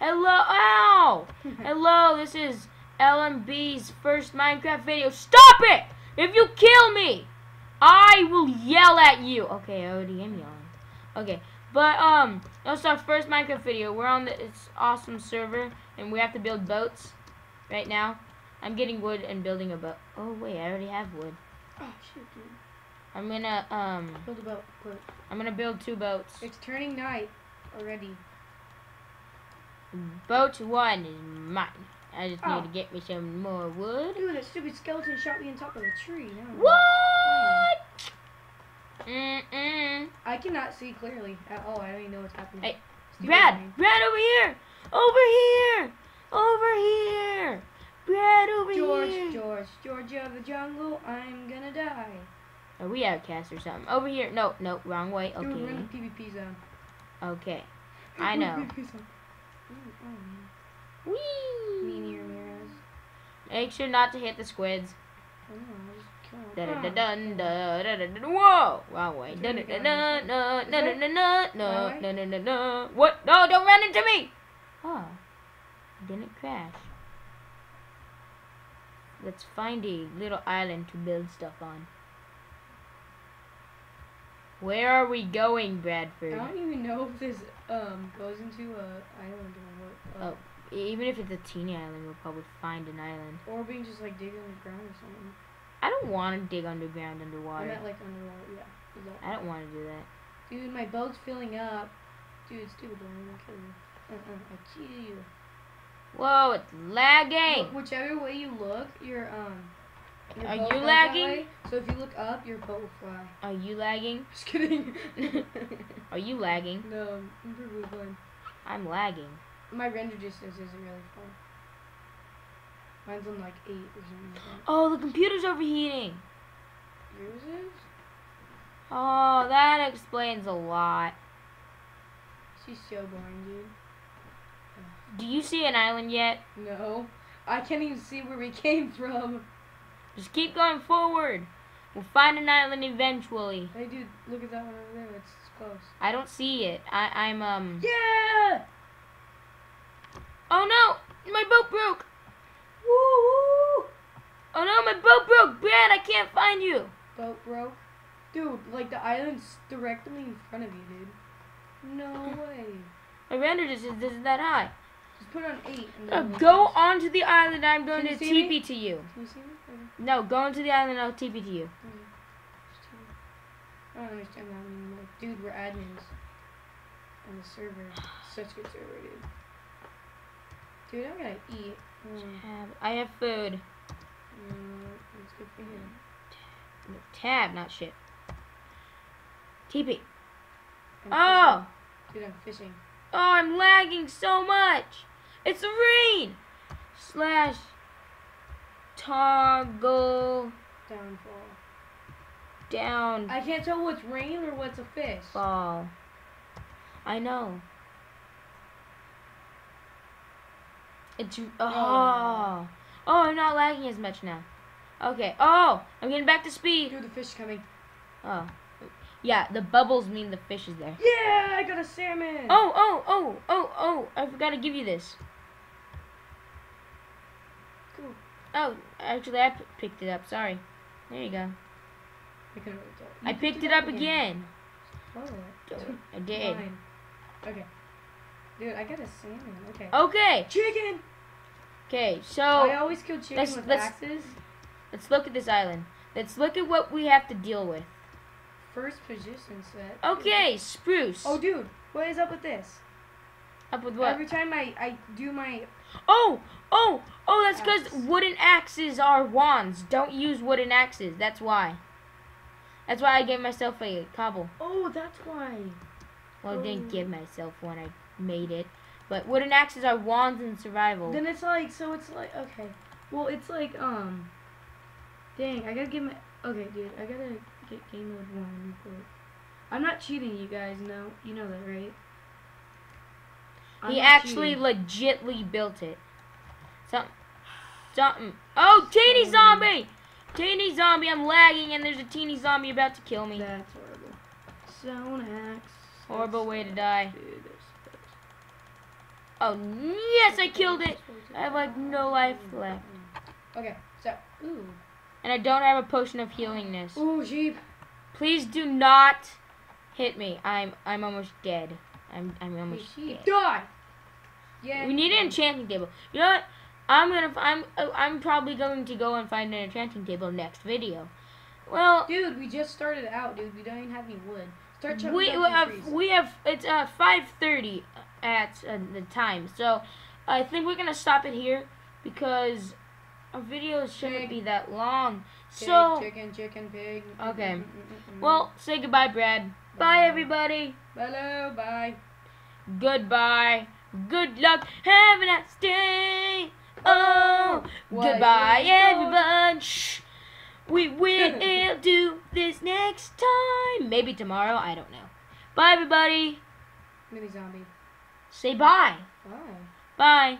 Hello, ow! Hello, this is L&B's first Minecraft video. Stop it! If you kill me, I will yell at you. Okay, I already am yelling. Okay, but um, that's our first Minecraft video. We're on the it's awesome server, and we have to build boats right now. I'm getting wood and building a boat. Oh wait, I already have wood. Oh shit, dude. I'm gonna um, Build a boat. Quick. I'm gonna build two boats. It's turning night already. Boat one is mine. I just Oh. need to oh. get me some more wood. Dude, that stupid skeleton shot me on top of a tree. No. What? Mm-mm. I cannot see clearly at all. I don't even know what's happening. Hey, Stupid Brad, rain. Brad over here, over here, over here, Brad over George, here. George, George, Georgia of the jungle, I'm gonna die. Are we outcast or something? Over here. No, no, wrong way. Dude, we're in Okay, the PvP zone. okay. I know. Whee! Meanie Ramirez. Make sure not to hit the squids. Da. Whoa! Wrong way. What? No! Don't run into me! Oh, didn't crash. Let's find a little island to build stuff on. Where are we going, Bradford? I don't even know if this um goes into a island or what. Uh, Oh. Even if it's a teeny island, we'll probably find an island. Or being just like dig underground or something. I don't want to dig underground underwater. I meant like underwater. Yeah. That- I don't want to do that. Dude, my boat's filling up. Dude, stupid. I'm gonna kill you. Uh-uh. I cheated you. Whoa, it's lagging. Wh- whichever way you look, your um. Your Are you lagging? So if you look up, your boat will fly. Are you lagging? Just kidding. Are you lagging? no, I'm perfectly fine. I'm lagging. My render distance isn't really far. Mine's on like eight or something like. Oh, the computer's overheating. Yours is? Oh, that explains a lot. She's so boring, dude. Do you see an island yet? No. I can't even see where we came from. Just keep going forward. We'll find an island eventually. Hey, dude, look at that one over there. It's, it's close. I don't see it. I, I'm um. Yeah! Oh no, my boat broke. Woo! Oh no, my boat broke. Brad, I can't find you. Boat broke. Dude, like the island's directly in front of you, dude. No way. My render distance isn't that high. Just put on eight. And Uh, go onto the island. I'm going Can to TP me? to you. Can you see me? Okay. No, go into the island. I'll TP to you. I don't understand that anymore. Dude, we're admins. On the server. Such good server, dude. Dude, I'm gonna eat. Mm, Tab. I have food. mm, it's good for you. No, tab, not shit. TP. I'm Oh! fishing. Dude, I'm fishing. Oh, I'm lagging so much. It's the rain. Slash toggle Downfall. down I can't tell what's rain or what's a fish. fall. I know. It's oh. Oh. Oh, I'm not lagging as much now. Okay. Oh, I'm getting back to speed. Dude, the fish coming. Oh. Yeah, the bubbles mean the fish is there. Yeah, I got a salmon. Oh, oh, oh, oh, oh, I forgot to give you this. Cool. Oh, actually, I p- picked it up. Sorry. There you go. Really. I You picked it up again. Oh, I did. Fine. Okay. Dude, I got a salmon. Okay. Okay. Chicken. Okay, so I always kill chicken let's- with let's- axes. let's look at this island. Let's look at what we have to deal with. First position set. Okay, spruce. Oh, dude, what is up with this? Up with what? Every time I, I do my Oh, oh, oh, that's because Axe. wooden axes are wands. Don't use wooden axes. That's why. That's why I gave myself a cobble. oh, that's why. Well, I didn't Oh. give myself one. I made it. But wooden axes are wands in survival. Then it's like so. It's like okay. Well, it's like um. Dang, I gotta give my. Okay, dude, I gotta get game mode one. quick. I'm not cheating, you guys. know you know that, right? I'm he actually cheating. legitly built it. Something. Something. Oh, teeny oh, So- zombie! Teeny zombie, I'm lagging and there's a teeny zombie about to kill me. That's horrible. Stone axe. Horrible way to die. Dude. Oh, yes, I killed it. I have like no life left. Okay, so ooh, And I don't have a potion of healingness. ooh, sheep. Please do not hit me. I'm I'm almost dead. I'm I'm almost dead. die. Yeah. We need an enchanting table. You know what? I'm gonna I'm uh, I'm probably going to go and find an enchanting table next video. Well, Dude, we just started out, dude. We don't even have any wood. Start chopping we down we some have trees. we have it's uh 5:30 at uh, the time. So I think we're gonna stop it here because our videos shouldn't Pig. be that long. Pig, So chicken, chicken, pig. Okay. Mm, mm, mm, well, say goodbye, Brad. Bye, Bye. everybody. hello, bye. Goodbye. Good luck. Have a nice day. Oh, Why goodbye, you always everyone. Shh. We will do this next time. Maybe tomorrow. I don't know. Bye, everybody. Maybe zombie. Say bye. Bye. Bye.